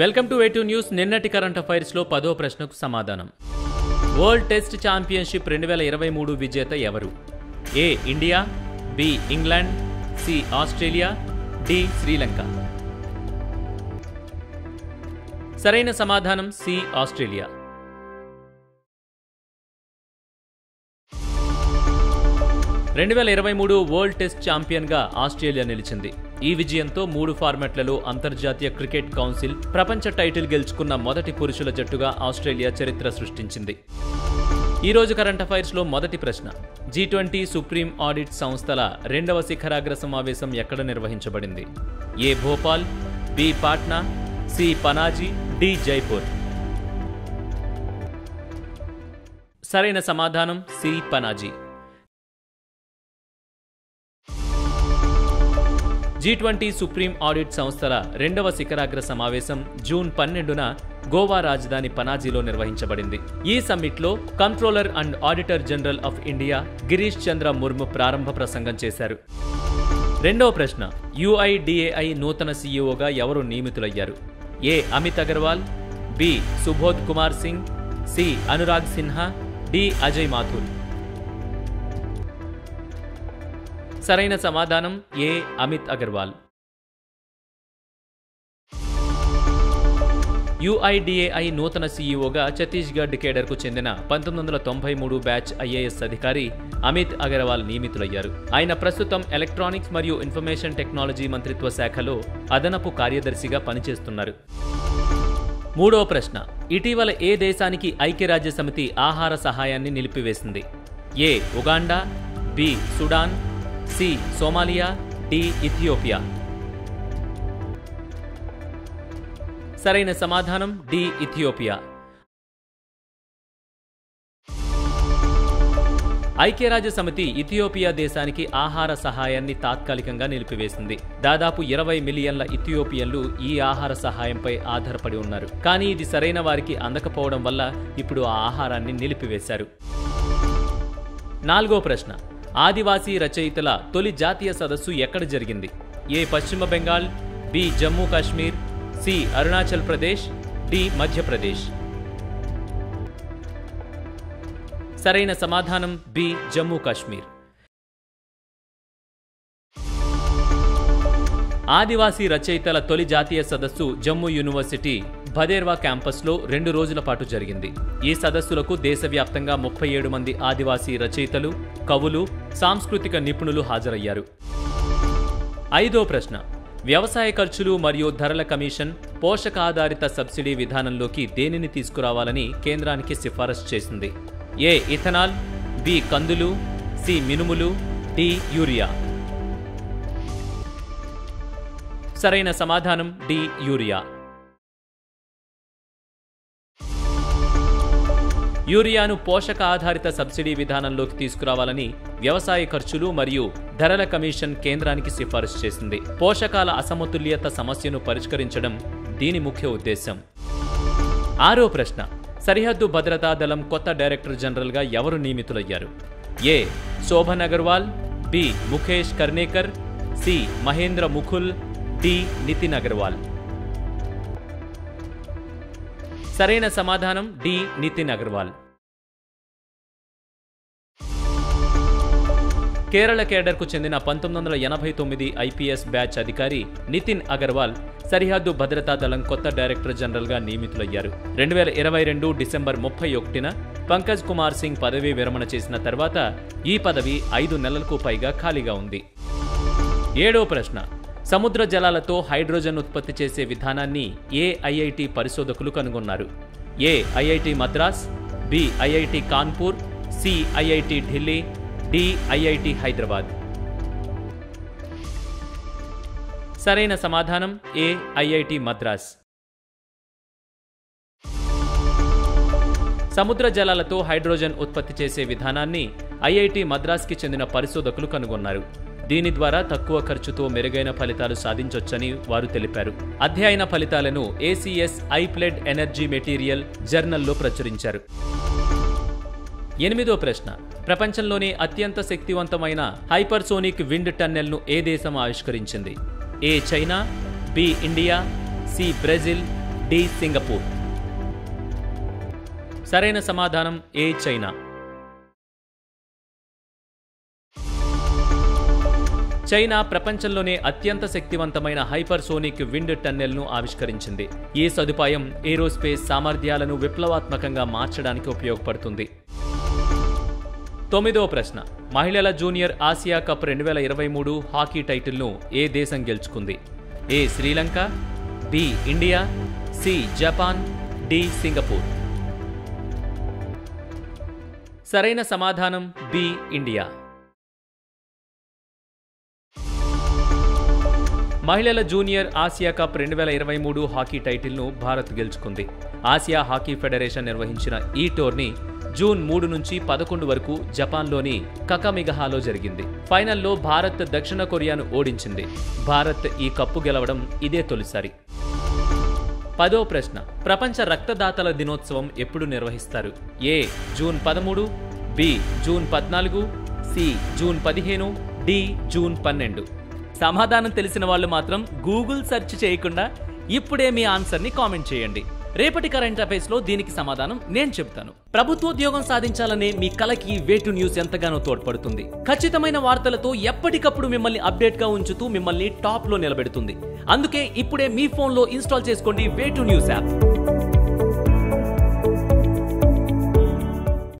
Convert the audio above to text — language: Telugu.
వెల్కమ్ టు వేటూ న్యూస్ నిన్నటి కరెంట్ అఫైర్స్లో పదో ప్రశ్నకు సమాధానం. వరల్డ్ టెస్ట్ ఛాంపియన్షిప్ రెండు వేల ఇరవై మూడు విజేత ఎవరు? A India B England C Australia D Sri Lanka. సరైన సమాధానం సి ఆస్ట్రేలియా. రెండు వేల ఇరవై మూడు వరల్డ్ టెస్ట్ ఛాంపియన్గా ఆస్ట్రేలియా నిలిచింది. ఈ విజయంతో మూడు ఫార్మాట్లలో అంతర్జాతీయ క్రికెట్ కౌన్సిల్ ప్రపంచ టైటిల్ గెలుచుకున్న మొదటి పురుషుల జట్టుగా ఆస్ట్రేలియా చరిత్ర సృష్టించింది. ఈ రోజు కరెంట్ అఫైర్స్లో మొదటి ప్రశ్న. జీ ట్వంటీ సుప్రీం ఆడిట్ సంస్థల రెండవ శిఖరాగ్ర సమావేశం ఎక్కడ నిర్వహించబడింది? A Bhopal B Patna C Panaji D Jaipur. సరైన సమాధానం C Panaji. G twenty supreme audit సంస్థల రెండవ శిఖరాగ్ర సమావేశం జూన్ పన్నెండున గోవా రాజధాని పనాజీలో నిర్వహించబడింది. ఈ సమ్మిట్లో controller and auditor general of India Girish Chandra Murmu ప్రారంభ ప్రసంగం చేశారు. రెండవ ప్రశ్న యుఐడిఏఐ నూతన సీఈఓగా ఎవరు నియమితులయ్యారు? A. Amit Agarwal B. Subodh Kumar Singh C. Anurag Sinha D. Ajay Mathur. సరైన సమాధానం ఏ అమిత్ అగర్వాల్. యుఐడిఏఐ నూతన సీఈఓగా ఛత్తీస్గఢ్ కేడర్కు చెందిన పంతొమ్మిది వందల తొంభై మూడు బ్యాచ్ ఐఏఎస్ అధికారి అమిత్ అగర్వాల్ నియమితులయ్యారు. ఆయన ప్రస్తుతం ఎలక్ట్రానిక్స్ మరియు ఇన్ఫర్మేషన్ టెక్నాలజీ మంత్రిత్వ శాఖలో అదనపు కార్యదర్శిగా పనిచేస్తున్నారు. మూడో ప్రశ్న. ఇటీవల ఏ దేశానికి ఐక్యరాజ్య సమితి ఆహార సహాయాన్ని నిలిపివేసింది? A Uganda B Sudan C Somalia D Ethiopia. సరైన సమాధానం డి ఇథియోపియా. ఐక్యరాజ్య సమితి ఇథియోపియా దేశానికి ఆహార సహాయాన్ని తాత్కాలికంగా నిలిపివేసింది. దాదాపు ఇరవై మిలియన్ల ఇథియోపియన్లు ఈ ఆహార సహాయంపై ఆధారపడి ఉన్నారు. కానీ ఇది సరైన వారికి అందకపోవడం వల్ల ఇప్పుడు ఆ ఆహారాన్ని నిలిపివేశారు. నాలుగో ప్రశ్న. ఆదివాసీ రచయితల తొలి జాతీయ సదస్సు ఎక్కడ జరిగింది? A Paschim Bengal B Jammu Kashmir C Arunachal Pradesh D Madhya Pradesh. సరైన సమాధానం బి జమ్మూ కాశ్మీర్. ఆదివాసీ రచయితల తొలి జాతీయ సదస్సు జమ్మూ యూనివర్సిటీ భదేర్వా క్యాంపస్లో రెండు రోజుల పాటు జరిగింది. ఈ సదస్సులకు దేశవ్యాప్తంగా ముప్పై ఏడు మంది ఆదివాసీ రచయితలు కవులు సాంస్కృతిక నిపుణులు హాజరయ్యారు. ఐదో ప్రశ్న. వ్యవసాయ ఖర్చులు మరియు ధరల కమిషన్ పోషకాధారిత సబ్సిడీ విధానంలోకి దేనిని తీసుకురావాలని కేంద్రానికి సిఫారసు చేసింది? ఏ. Ethanol B. కందులు సి. మినుములు డి. యూరియా. సరైన సమాధానం డి. యూరియా. యూరియాను పోషక ఆధారిత సబ్సిడీ విధానంలోకి తీసుకురావాలని వ్యవసాయ ఖర్చులు మరియు ధరల కమిషన్ కేంద్రానికి సిఫారసు చేసింది. పోషకాల అసమతుల్యత సమస్యను పరిష్కరించడం దీని ముఖ్య ఉద్దేశం ఆరో ప్రశ్న. సరిహద్దు భద్రతా దళం కొత్త డైరెక్టర్ జనరల్గా ఎవరు నియమితులయ్యారు? A. Shobhan Agarwal. B. Mukesh Karnekar C. Mahendra Mukul. D. Nitin Agarwal. సరైన సమాధానం డి నితిన్ అగర్వాల్. కేరళ కేడర్కు చెందిన పంతొమ్మిది వందల ఎనభై తొమ్మిది ఐపీఎస్ బ్యాచ్ అధికారి నితిన్ అగర్వాల్ సరిహద్దు భద్రతా దళం కొత్త డైరెక్టర్ జనరల్గా నియమితులయ్యారు. రెండు వేల ఇరవై రెండు డిసెంబర్ ముప్పై ఒకటిన పంకజ్ కుమార్ సింగ్ పదవీ విరమణ చేసిన తర్వాత ఈ పదవి ఐదు నెలలకు పైగా ఖాళీగా ఉంది. ఏడో ప్రశ్న సముద్ర జలాలతో హైడ్రోజన్ ఉత్పత్తి చేసే విధానాన్ని ఏఐఐటి పరిశోధకులు కనుగొన్నారు. A IIT Madras B IIT Kanpur C IIT Delhi D IIT Hyderabad. సరైన సమాధానం ఏ ఐఐటి మద్రాస్. సముద్ర జలాలతో హైడ్రోజన్ ఉత్పత్తి చేసే విధానాన్ని ఐఐటి మద్రాస్కి చెందిన పరిశోధకులు కనుగొన్నారు. దీని ద్వారా తక్కువ ఖర్చుతో మెరుగైన ఫలితాలు సాధించొచ్చని వారు తెలిపారు. అధ్యయన ఫలితాలను ఏసీఎస్ ఐప్లెడ్ ఎనర్జీ మెటీరియల్ జర్నల్లో ప్రచురించారు. ఎనిమిదో ప్రశ్న. ప్రపంచంలోనే అత్యంత శక్తివంతమైన హైపర్సోనిక్ విండ్ టన్నెల్ను ఏ దేశం ఆవిష్కరించింది? A China B India C Brazil D Singapore. సరైన సమాధానం ఏ చైనా. చైనా ప్రపంచంలోనే అత్యంత శక్తివంతమైన హైపర్సోనిక్ విండ్ టన్నెల్ను ఆవిష్కరించింది. ఈ సదుపాయం ఏరోస్పేస్ సామర్థ్యాలను విప్లవాత్మకంగా మార్చడానికి ఉపయోగపడుతుంది. తొమ్మిదో ప్రశ్న. మహిళల జూనియర్ ఆసియా కప్ రెండు వేల ఇరవై మూడు హాకీ టైటిల్ను ఏ దేశం గెలుచుకుంది? A Sri Lanka B India C Japan D Singapore. సరైన సమాధానం బి ఇండియా. మహిళల జూనియర్ ఆసియా కప్ రెండు వేల ఇరవై మూడు హాకీ టైటిల్ను భారత్ గెలుచుకుంది. ఆసియా హాకీ ఫెడరేషన్ నిర్వహించిన ఈ టోర్నీ జూన్ మూడు నుంచి పదకొండు వరకు జపాన్లోని కకమిగహాలో జరిగింది. ఫైనల్లో భారత్ దక్షిణ కొరియాను ఓడించింది. భారత్ ఈ కప్పు గెలవడం ఇదే తొలిసారి. పదో ప్రశ్న. ప్రపంచ రక్తదాతల దినోత్సవం ఎప్పుడు నిర్వహిస్తారు? ఏ జూన్ పదమూడు బి జూన్ పద్నాలుగు సి జూన్ పదిహేను డి జూన్ పన్నెండు. సమాధానం తెలిసిన వాళ్ళు మాత్రం గూగుల్ సెర్చ్ చేయకుండా ఇప్పుడే మీ ఆన్సర్ని కామెంట్ చేయండి. రేపటి కరెంట్ అఫైర్స్లో దీనికి సమాధానం నేను చెప్తాను ప్రభుత్వోద్యోగం సాధించాలనే మీ కలకి వేటు న్యూస్ ఎంతగానో తోడ్పడుతుంది. ఖచ్చితమైన వార్తలతో ఎప్పటికప్పుడు మిమ్మల్ని అప్డేట్గా ఉంచుతూ మిమ్మల్ని టాప్లో నిలబెడుతుంది. అందుకే ఇప్పుడే మీ ఫోన్లో ఇన్స్టాల్ చేసుకోండి వేటు న్యూస్ యాప్.